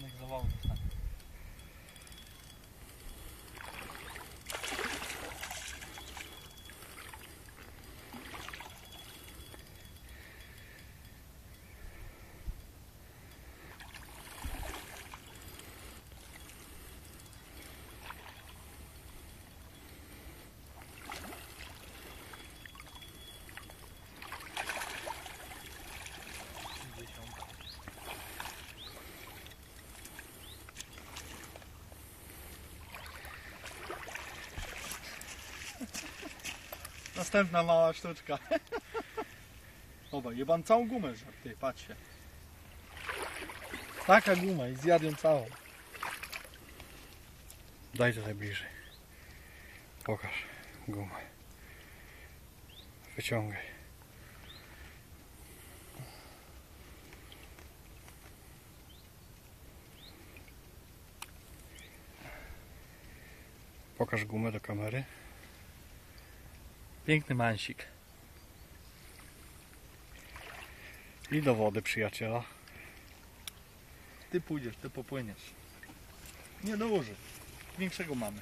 крупных завалов. Następna mała sztuczka. Oba, jebam całą gumę żar, ty, patrzcie. Taka guma i zjadł ją całą. Daj tutaj bliżej. Pokaż gumę. Wyciągaj. Pokaż gumę do kamery. Piękny mansik. I do wody przyjaciela. Ty pójdziesz, ty popłyniesz. Nie duży. Większego mamy.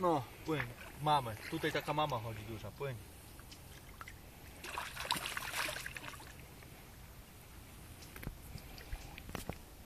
No, płyń. Mamy. Tutaj taka mama chodzi duża, płyń.